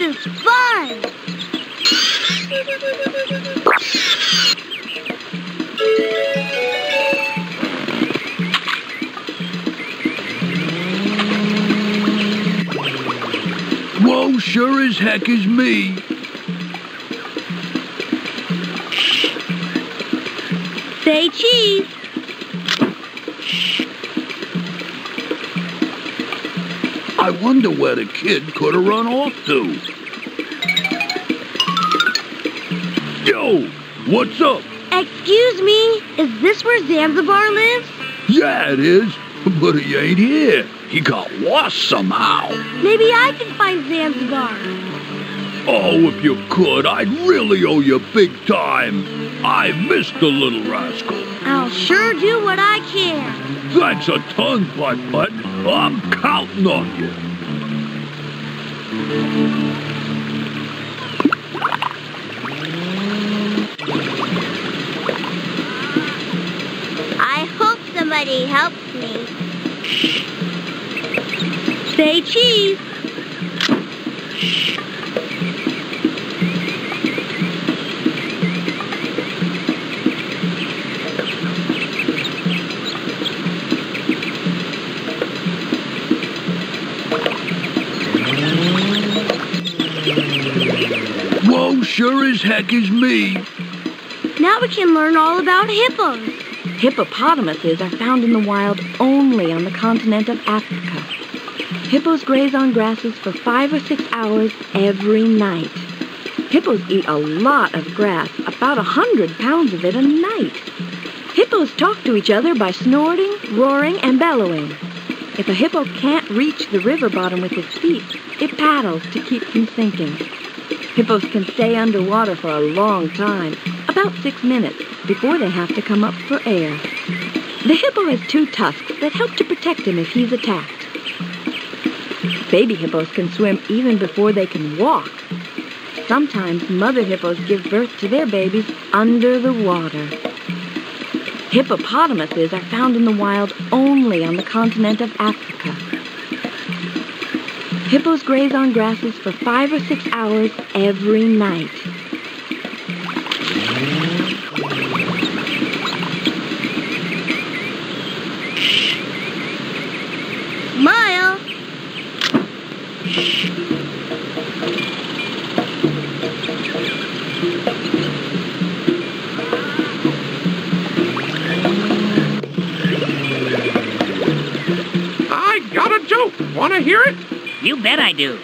This is fun! Whoa, sure as heck is me. Say cheese! I wonder where the kid could have run off to. Yo, what's up? Excuse me, is this where Zanzibar lives? Yeah, it is, but he ain't here. He got lost somehow. Maybe I can find Zanzibar. Oh, if you could, I'd really owe you big time. I missed the little rascal. I'll sure do what I can. Thanks a ton, Putt Putt. I'm counting on you. Somebody helps me. Say cheese! Whoa, sure as heck is me. Now we can learn all about hippos. Hippopotamuses are found in the wild only on the continent of Africa. Hippos graze on grasses for five or six hours every night. Hippos eat a lot of grass, about a hundred pounds of it a night. Hippos talk to each other by snorting, roaring, and bellowing. If a hippo can't reach the river bottom with its feet, it paddles to keep from sinking. Hippos can stay underwater for a long time, about six minutes, before they have to come up for air. The hippo has two tusks that help to protect him if he's attacked. Baby hippos can swim even before they can walk. Sometimes mother hippos give birth to their babies under the water. Hippopotamuses are found in the wild only on the continent of Africa. Hippos graze on grasses for five or six hours every night. Hear it? You bet I do.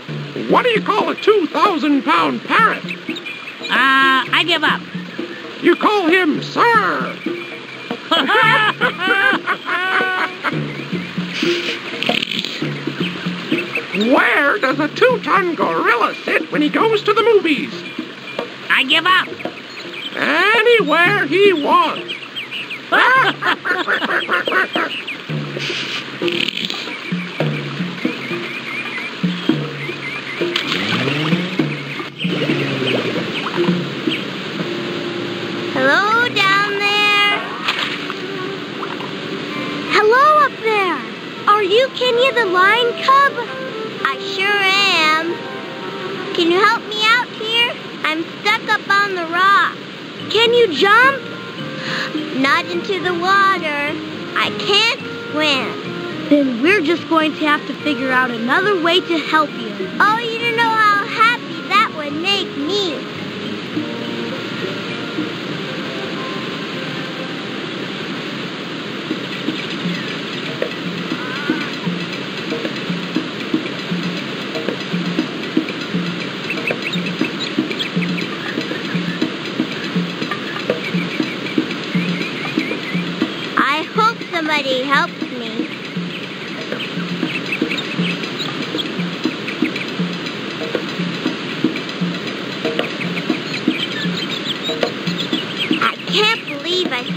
What do you call a 2,000 pound parrot? Uh, I give up. You call him Sir. Where does a two ton gorilla sit when he goes to the movies? I give up. Anywhere he wants. I can't swim. Then we're just going to have to figure out another way to help you. Oh, you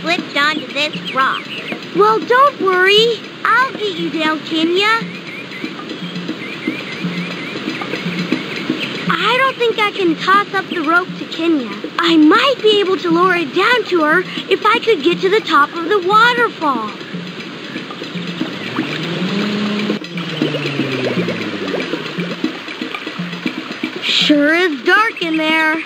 slipped onto this rock. Well, don't worry. I'll get you down, Kenya. I don't think I can toss up the rope to Kenya. I might be able to lower it down to her if I could get to the top of the waterfall. Sure is dark in there.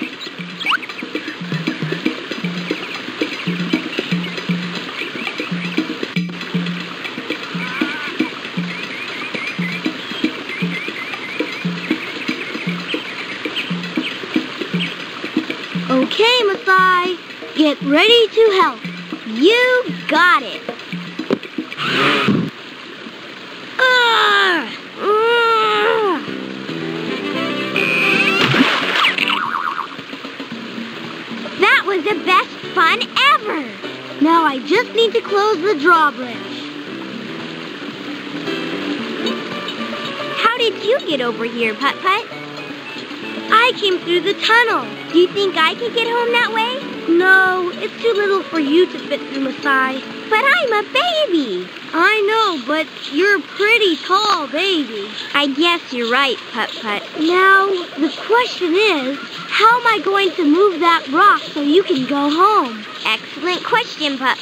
Get ready to help. You got it. Ugh. That was the best fun ever. Now I just need to close the drawbridge. How did you get over here, Putt Putt? I came through the tunnel. Do you think I could get home that way? No, it's too little for you to fit through Masai. But I'm a baby. I know, but you're a pretty tall baby. I guess you're right, Putt Putt. Now, the question is, how am I going to move that rock so you can go home? Excellent question, Putt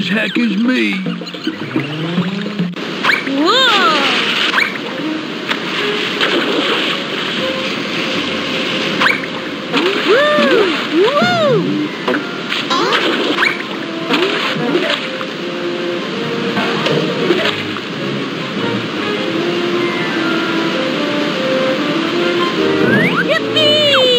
as heck is me. Whoa! Yippee!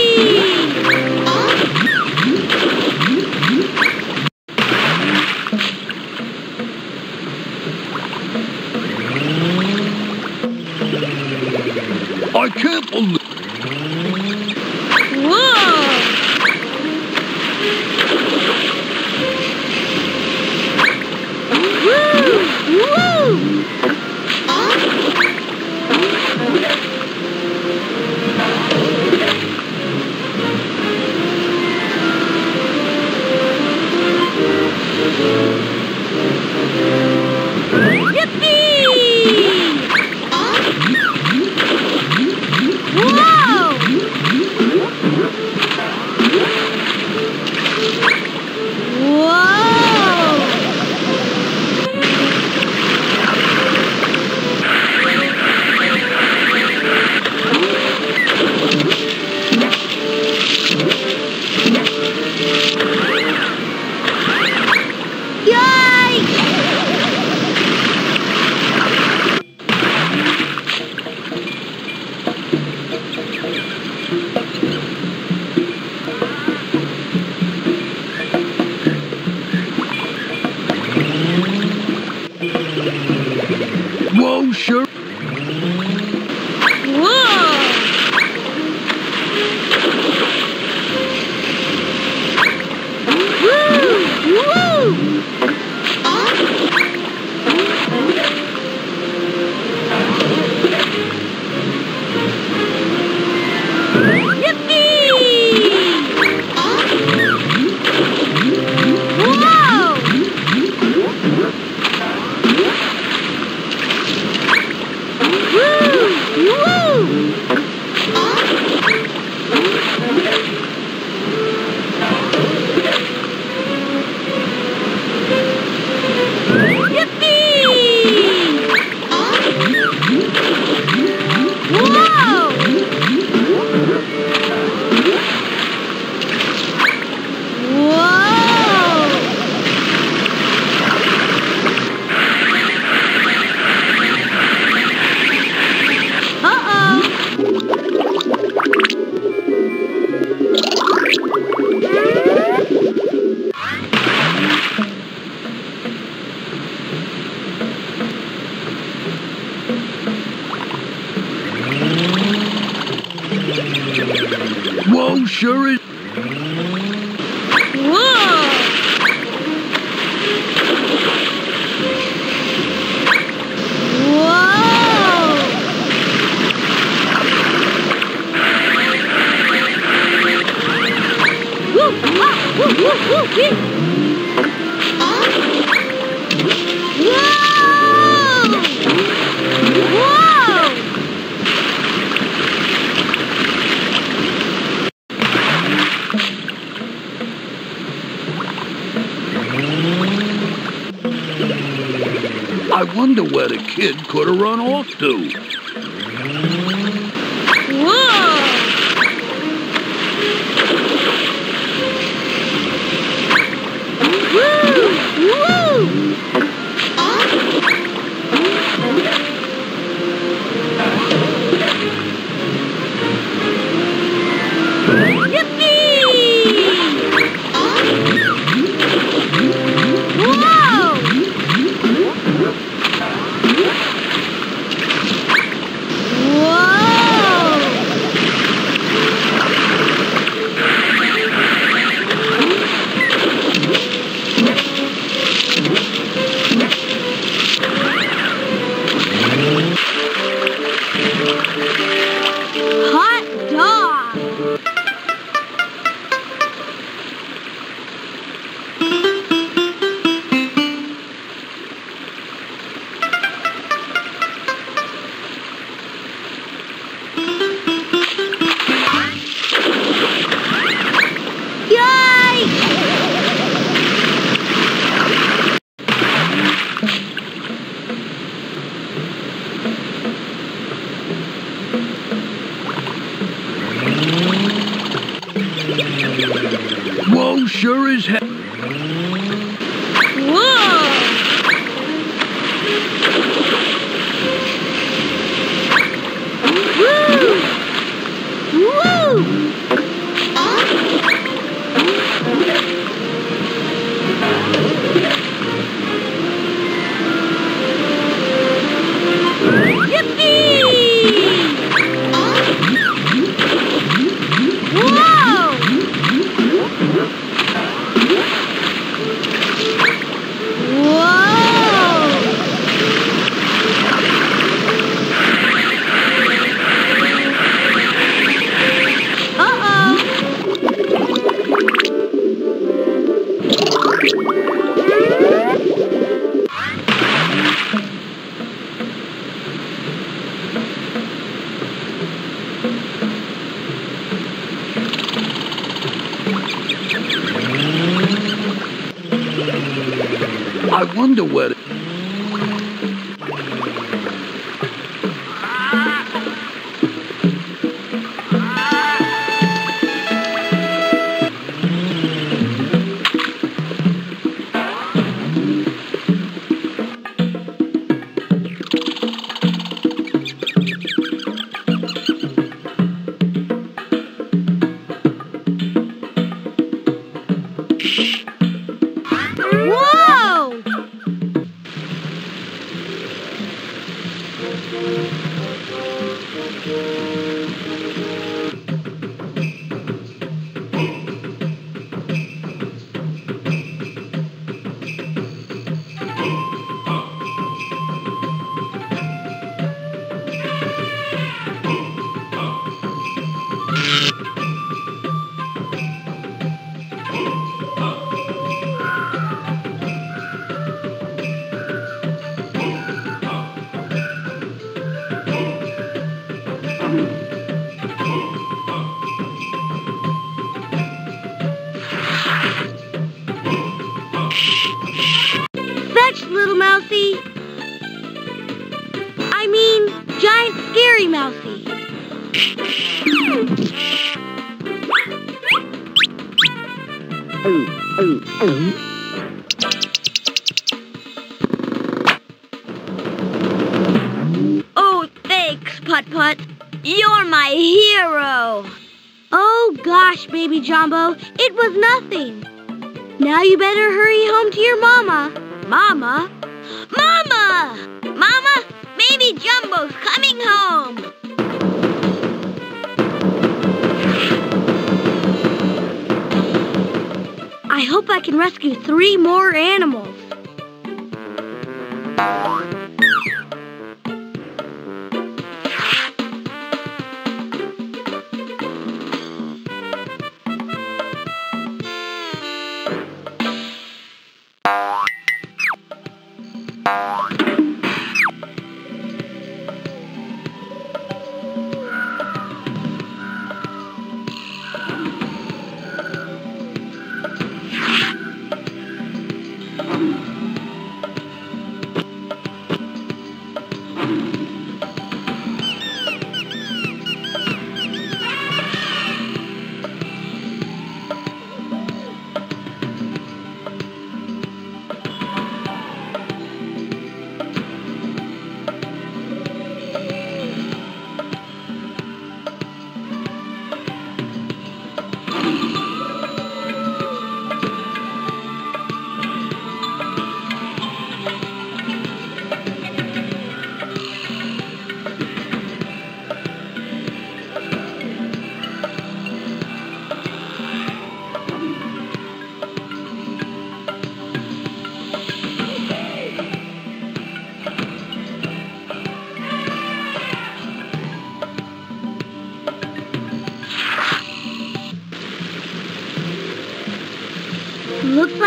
Wonder where the kid could have run off to.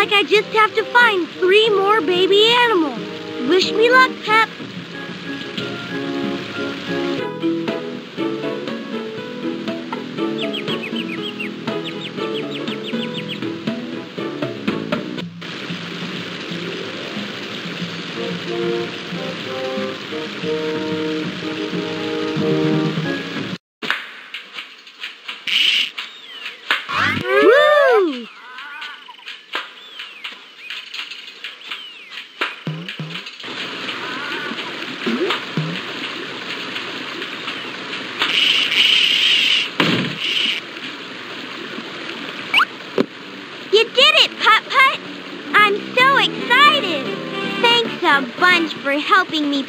Like I just have to find three more baby animals. Wish me luck, Pep.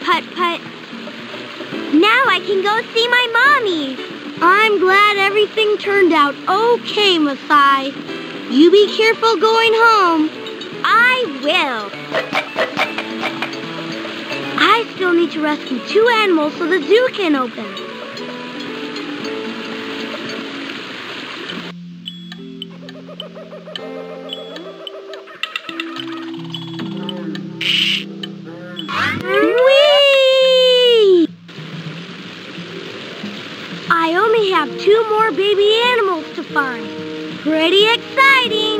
Putt Putt. Now I can go see my mommy. I'm glad everything turned out okay, Masai. You be careful going home. I will. I still need to rescue two animals so the zoo can open. Pretty exciting.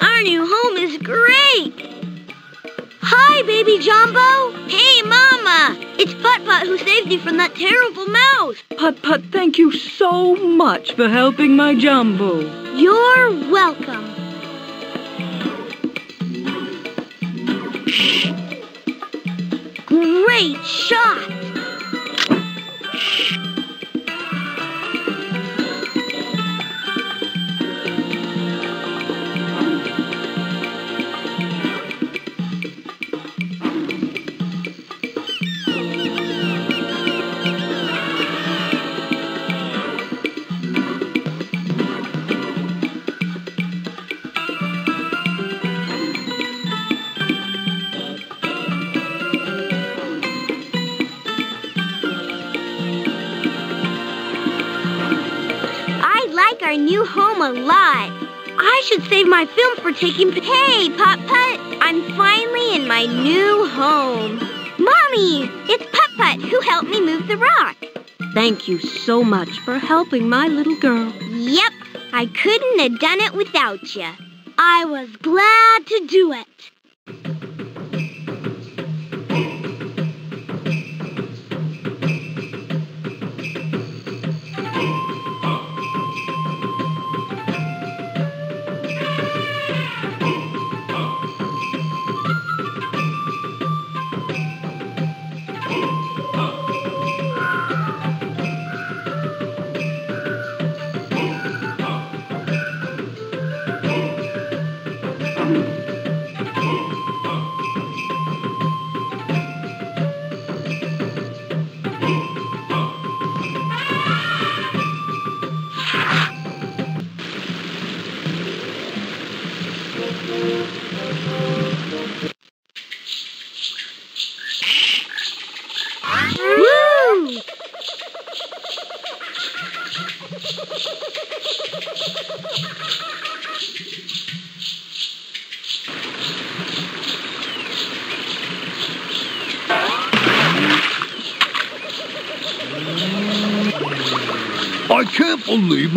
Our new home is great. Hi, baby Jumbo. Hey, Mama. It's Putt Putt who saved you from that terrible mouse. Putt Putt, thank you so much for helping my Jumbo. You're welcome. A lot. I should save my film for taking. Hey, Putt Putt, I'm finally in my new home. Mommy, it's Putt Putt who helped me move the rock. Thank you so much for helping my little girl. Yep, I couldn't have done it without you. I was glad to do it.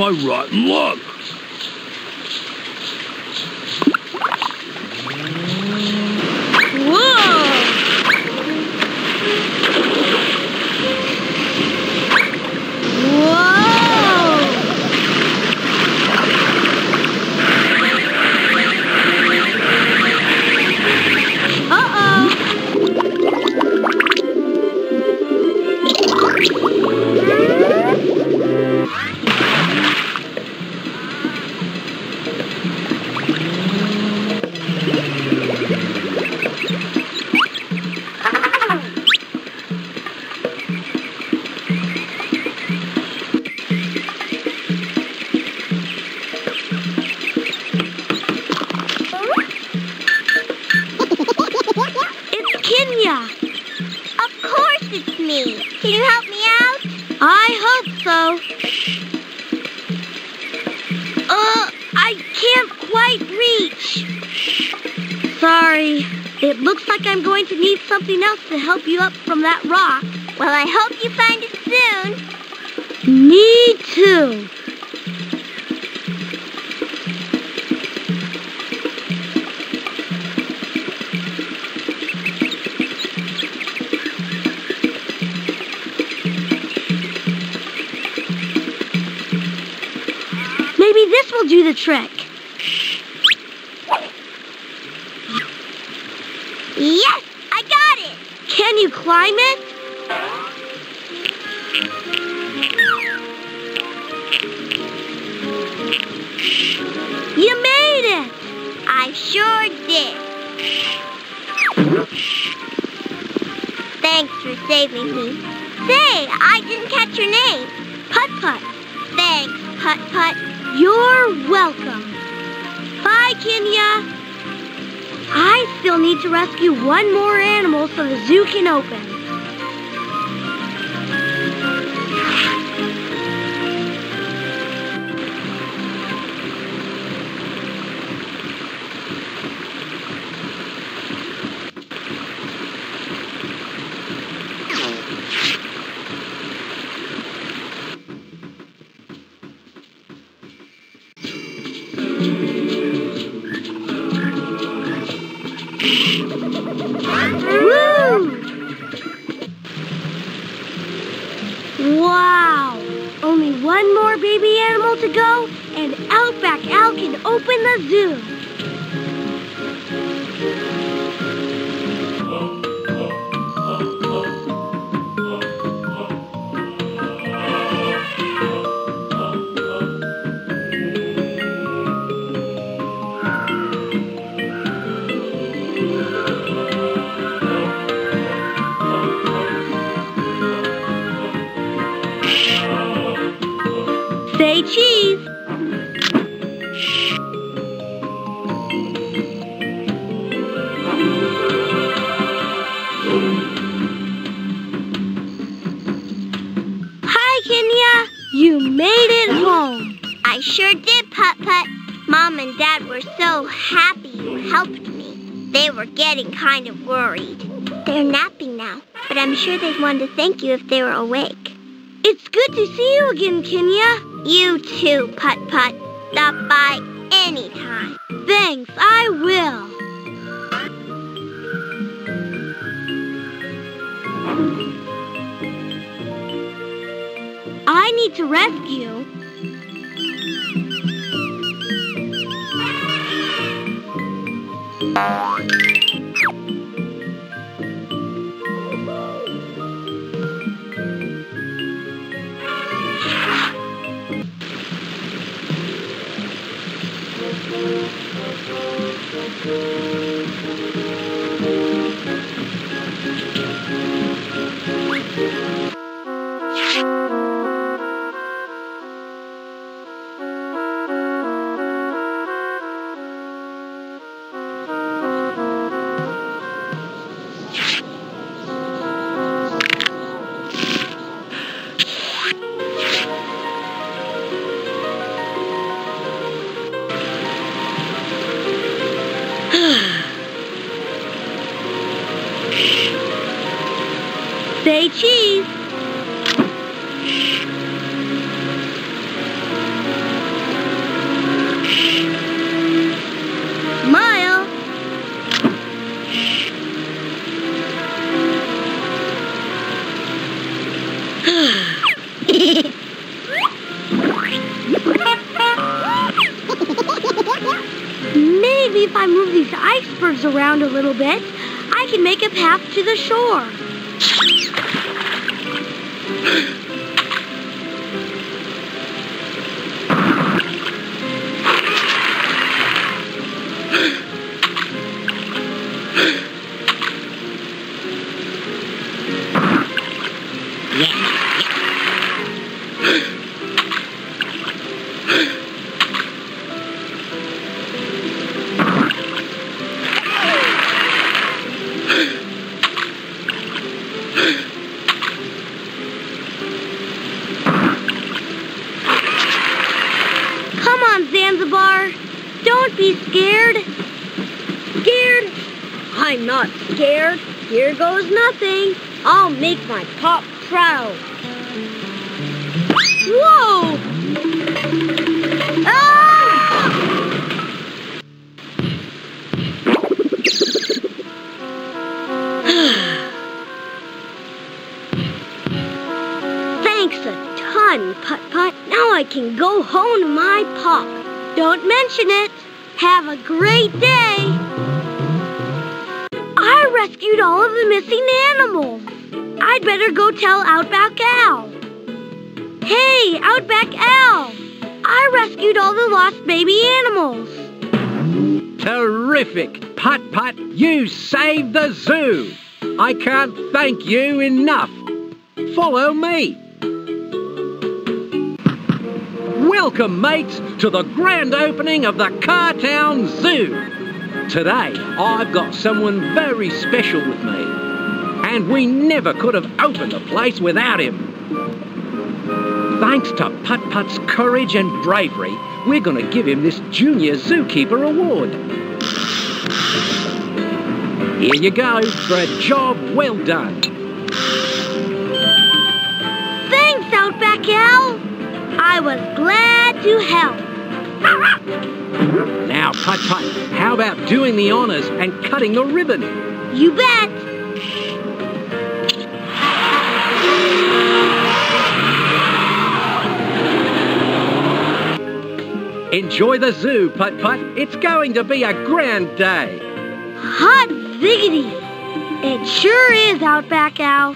My rotten luck. Will do the trick. Yes, I got it. Can you climb it? You made it. I sure did. Thanks for saving me. Say, I didn't catch your name. Putt Putt. Thanks, Putt Putt. You're welcome. Bye, Kenya. I still need to rescue one more animal so the zoo can open. One more baby animal to go, and Outback Al can open the zoo. Helped me. They were getting kind of worried. They're napping now, but I'm sure they'd want to thank you if they were awake. It's good to see you again, Kenya. You too, Putt Putt. Stop by anytime. Thanks, I will. I need to rescue. Say around a little bit, I can make a path to the shore. Make my pop proud. Whoa! Ah! Thanks a ton, Putt Putt. Now I can go home to my pop. Don't mention it. Have a great day. I rescued all of the missing animals. I'd better go tell Outback Al. Hey, Outback Al. I rescued all the lost baby animals. Terrific! Putt Putt, you saved the zoo! I can't thank you enough. Follow me. Welcome, mates, to the grand opening of the Cartown Zoo. Today, I've got someone very special with me, and we never could have opened the place without him. Thanks to Putt Putt's courage and bravery, we're going to give him this Junior Zookeeper Award. Here you go for a job well done. Thanks, Outback Al. I was glad to help. Now, Putt Putt, how about doing the honours and cutting the ribbon? You bet. Enjoy the zoo, Putt Putt. It's going to be a grand day. Hot ziggity. It sure is, Outback, Al.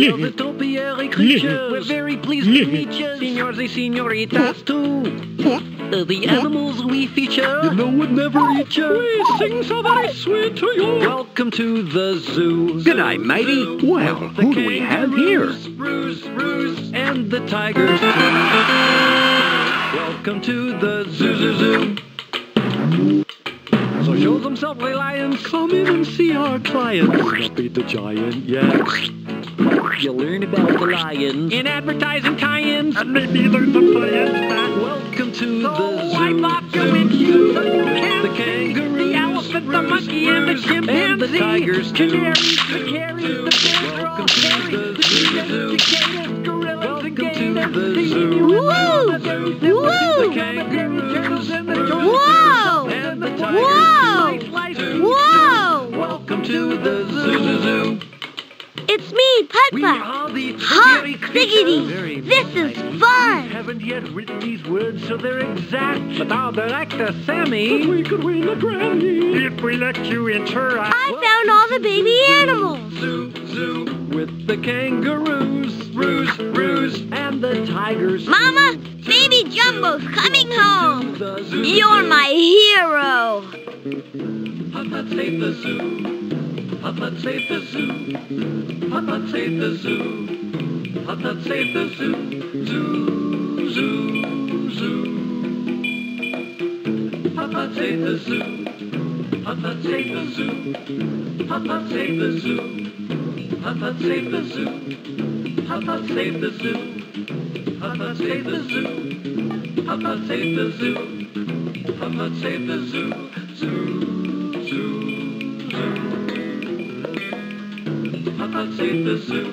We are the topiary creatures. We're very pleased to meet you, senors and senoritas, too. The animals we feature. You know would never eat you. We sing so very sweet to you. Welcome to the zoo. G'day, matey. Well, who do we have here? Roos, roos, and the tigers. Welcome to the zoo, zoo, zoo. So show them softly, lions. Come in and see our clients. Beat the giant yaks. You'll learn about the lions in advertising tie-ins. And maybe learn the science back. Welcome to the zoo. Wipe off your windshield so you can the kangaroo, the elephant, the monkey, and the chimpanzee. And the tigers, canaries, the carries, the bears, welcome to the zoo. The gators, gorillas, welcome the gators, to the zoo. Woo! Woo! It's me, We are the Hot very diggity! This is nice. We fun! haven't yet written these words so they're exact. But our director, Sammy. But we could win a Grammy. If we let you enter our I found all the baby animals. zoo, zoo. With the kangaroos, roos, roos, and the tigers. Mama, baby Jumbo's coming home. The zoo, You're my hero. Hot, hot, save the zoo. Hot, hot, save the zoo. Hot, hot, save the zoo. Hot, hot, save the zoo. Zoo, zoo, zoo. Hot, hot, save the zoo. Hot, hot, save the zoo. Hot, hot, save the zoo. Hot, hot, save the zoo. Hot, hot, save the zoo. Hot, hot, save the zoo. Hot, hot, save the zoo. Hot, save the. Zoo, zoo, Hot, save the zoo.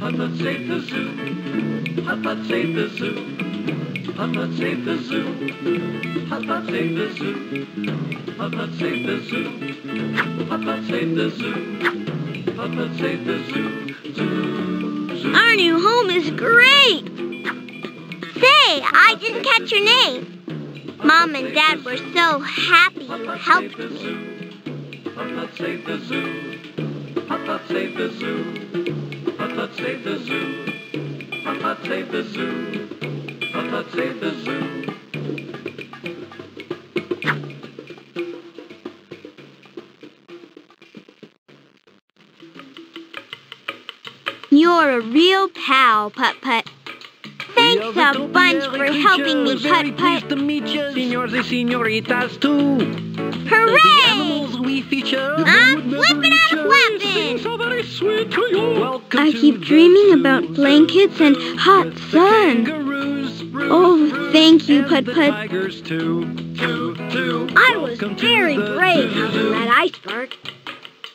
Hot, hot, save the zoo. Hot, hot, save the zoo. Hot, hot, save the zoo. Hot, hot, save the zoo. Hot, hot, save the zoo. Hot, hot, save the zoo. Hot, hot, save the zoo. Our new home is great. Say, I didn't catch your name. Mom and Dad were so happy you helped me. Hot, hot, save the zoo. Hot, hot, save the zoo. Hot, hot, save the zoo. Hot, hot, save the zoo. Hot, hot, save the zoo. You're a real pal, Putt Putt. Thanks a bunch for helping me, Putt Putt. to meet you, senors and senoritas, too. Hooray! Animals we feature. I'm ah, flipping out a weapon. So very sweet to you. Welcome I keep dreaming about blankets and hot sun. Oh, thank you, and Put the Put. too, too, too. I was very brave zoo, out zoo. on that iceberg.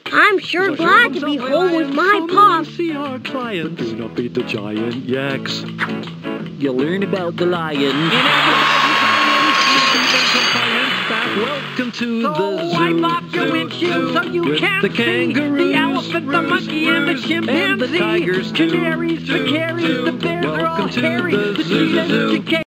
I'm sure So glad to be home with my lions, pops. See our clients. Do not beat the giant yaks. You'll learn about the lions. Welcome to the zoo. wipe off your windshield so you With can the see the elephant, the monkey, and the chimpanzee. and the tigers, too, Canaries, the carries, the bears are all Welcome hairy. the cheetahs, the